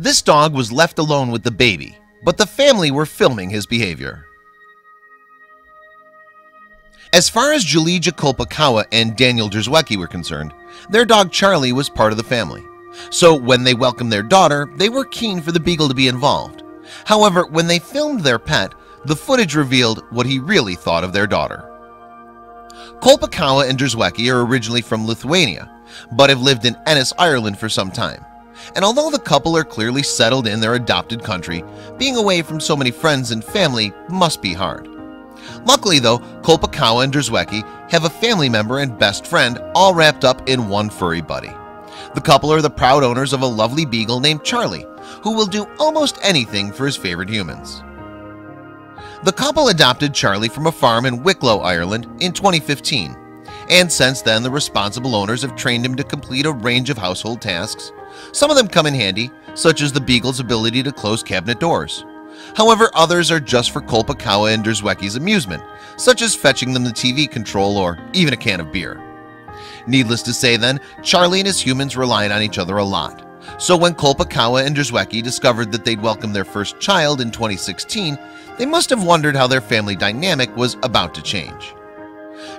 This dog was left alone with the baby, but the family were filming his behavior. As far as Jalija Kolpakawa and Daniel Drzwecki were concerned, their dog Charlie was part of the family. So when they welcomed their daughter, they were keen for the Beagle to be involved. However, when they filmed their pet, the footage revealed what he really thought of their daughter. Kolpakawa and Drzwecki are originally from Lithuania, but have lived in Ennis, Ireland for some time. And although the couple are clearly settled in their adopted country, being away from so many friends and family must be hard. Luckily though, Kolpakawa and Drzwecki have a family member and best friend all wrapped up in one furry buddy. The couple are the proud owners of a lovely beagle named Charlie, who will do almost anything for his favorite humans. The couple adopted Charlie from a farm in Wicklow, Ireland in 2015 and since then the responsible owners have trained him to complete a range of household tasks Some of them come in handy such as the Beagle's ability to close cabinet doors. However, others are just for Kolpakawa and Drzwecki's amusement such as fetching them the TV control or even a can of beer. Needless to say then Charlie and his humans relied on each other a lot. So when Kolpakawa and Drzwecki discovered that they'd welcome their first child in 2016 They must have wondered how their family dynamic was about to change.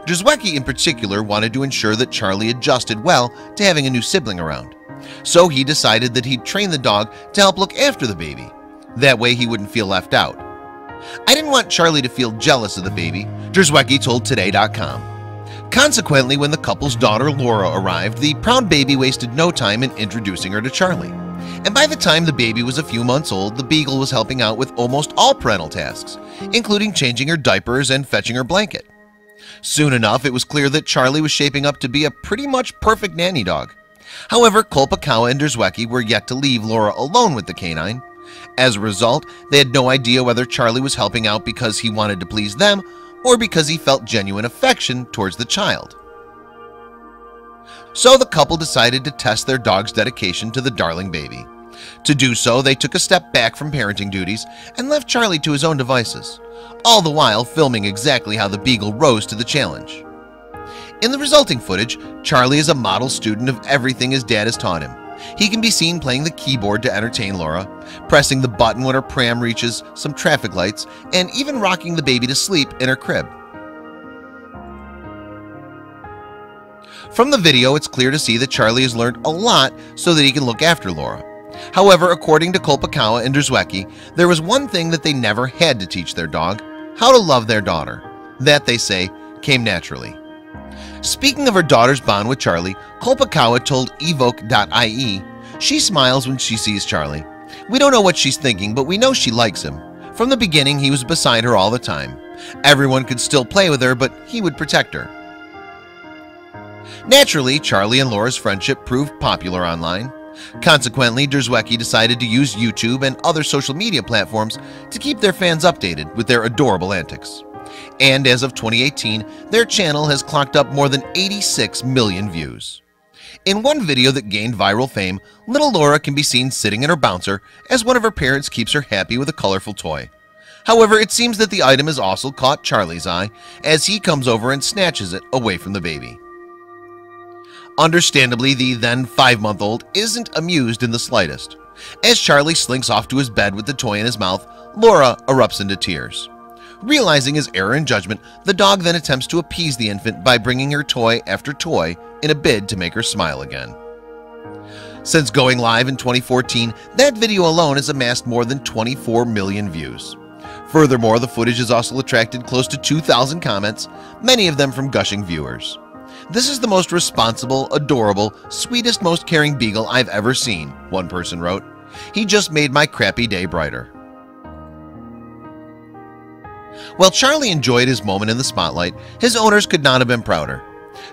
Drzwecki in particular wanted to ensure that Charlie adjusted well to having a new sibling around So he decided that he'd train the dog to help look after the baby. That way he wouldn't feel left out. I didn't want Charlie to feel jealous of the baby Drzwecki told today.com Consequently when the couple's daughter Laura arrived the proud baby wasted no time in introducing her to Charlie. And by the time the baby was a few months old the Beagle was helping out with almost all parental tasks including changing her diapers and fetching her blanket. Soon enough it was clear that Charlie was shaping up to be a pretty much perfect nanny dog However Kolpakawa and Drzwecki were yet to leave Laura alone with the canine. As a result They had no idea whether Charlie was helping out because he wanted to please them or because he felt genuine affection towards the child. So the couple decided to test their dog's dedication to the darling baby. To do so they took a step back from parenting duties and left Charlie to his own devices all the while filming exactly how the Beagle rose to the challenge in the resulting footage Charlie is a model student of everything his dad has taught him. He can be seen playing the keyboard to entertain Laura pressing the button when her pram reaches some traffic lights and even rocking the baby to sleep in her crib. From the video it's clear to see that Charlie has learned a lot so that he can look after Laura. However, according to Kolpakawa and Drzwecki, there was one thing that they never had to teach their dog how to love their daughter. That they say came naturally Speaking of her daughter's bond with Charlie Kolpakawa told evoke.ie She smiles when she sees Charlie. We don't know what she's thinking, but we know she likes him. From the beginning He was beside her all the time. Everyone could still play with her, but he would protect her. Naturally Charlie and Laura's friendship proved popular online. Consequently, Drzwecki decided to use YouTube and other social media platforms to keep their fans updated with their adorable antics. And as of 2018, their channel has clocked up more than 86 million views. In one video that gained viral fame, little Laura can be seen sitting in her bouncer as one of her parents keeps her happy with a colorful toy. However, it seems that the item has also caught Charlie's eye as he comes over and snatches it away from the baby. Understandably, the then five-month-old isn't amused in the slightest. As Charlie slinks off to his bed with the toy in his mouth, Laura erupts into tears. Realizing his error in judgment, the dog then attempts to appease the infant by bringing her toy after toy in a bid to make her smile again. Since going live in 2014, that video alone has amassed more than 24 million views. Furthermore, the footage has also attracted close to 2,000 comments, many of them from gushing viewers. This is the most responsible, adorable, sweetest, most caring beagle I've ever seen, one person wrote. He just made my crappy day brighter. While Charlie enjoyed his moment in the spotlight, his owners could not have been prouder.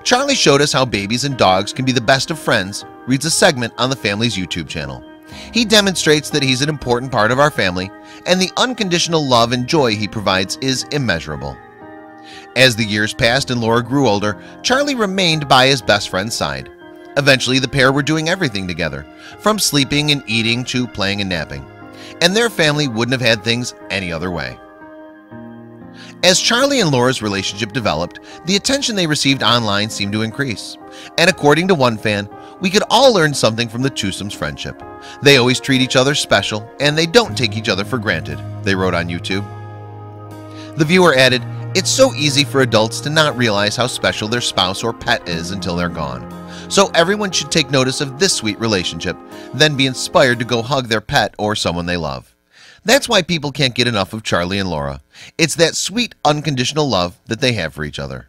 Charlie showed us how babies and dogs can be the best of friends, reads a segment on the family's YouTube channel. He demonstrates that he's an important part of our family, and the unconditional love and joy he provides is immeasurable. As the years passed and Laura grew older, Charlie remained by his best friend's side. Eventually, the pair were doing everything together, from sleeping and eating to playing and napping. And their family wouldn't have had things any other way. As Charlie and Laura's relationship developed, the attention they received online seemed to increase. And according to one fan, We could all learn something from the twosomes friendship. They always treat each other special and they don't take each other for granted They wrote on YouTube. The viewer added it's so easy for adults to not realize how special their spouse or pet is until they're gone. So everyone should take notice of this sweet relationship then be inspired to go hug their pet or someone they love That's why people can't get enough of Charlie and Laura. It's that sweet unconditional love that they have for each other